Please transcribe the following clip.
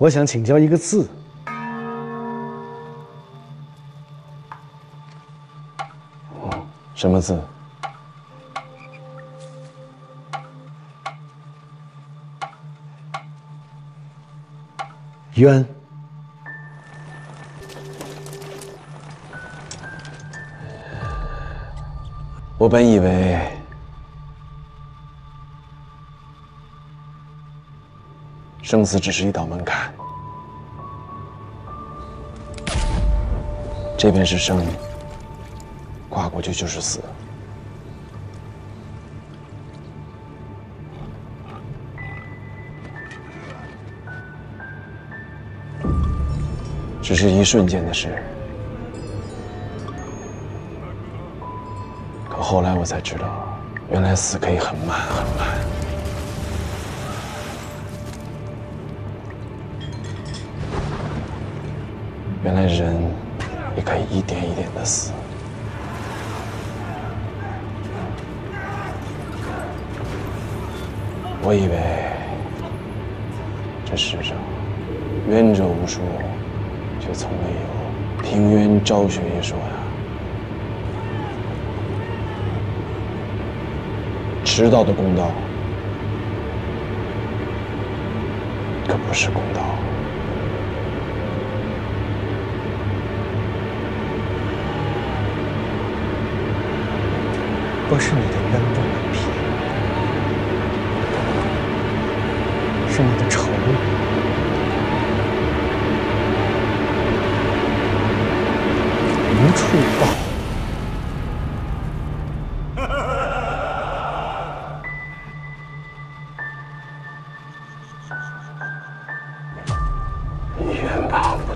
我想请教一个字。什么字？冤。我本以为生死只是一道门槛，这边是生，跨过去就是死。只是一瞬间的事，可后来我才知道，原来死可以很慢很慢。原来人也可以一点一点的死。我以为这世上冤者无数，却从未有平冤昭雪一说呀。迟到的公道，可不是公道。不是你的冤不能平，是你的仇无处报。你冤怕不